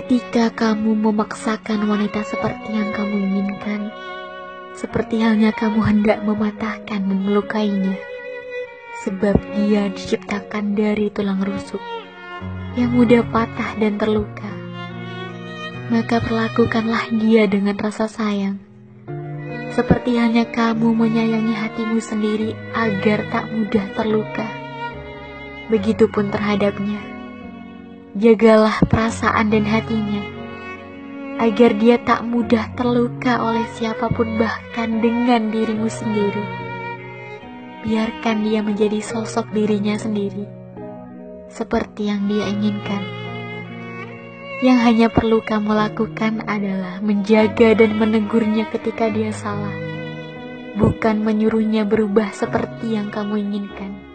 Ketika kamu memaksakan wanita seperti yang kamu inginkan, seperti halnya kamu hendak mematahkan dan melukainya, sebab dia diciptakan dari tulang rusuk yang mudah patah dan terluka. Maka perlakukanlah dia dengan rasa sayang, seperti hanya kamu menyayangi hatimu sendiri agar tak mudah terluka. Begitupun terhadapnya. Jagalah perasaan dan hatinya, agar dia tak mudah terluka oleh siapa pun bahkan dengan dirimu sendiri. Biarkan dia menjadi sosok dirinya sendiri, seperti yang dia inginkan. Yang hanya perlu kamu lakukan adalah menjaga dan menegurnya ketika dia salah, bukan menyuruhnya berubah seperti yang kamu inginkan.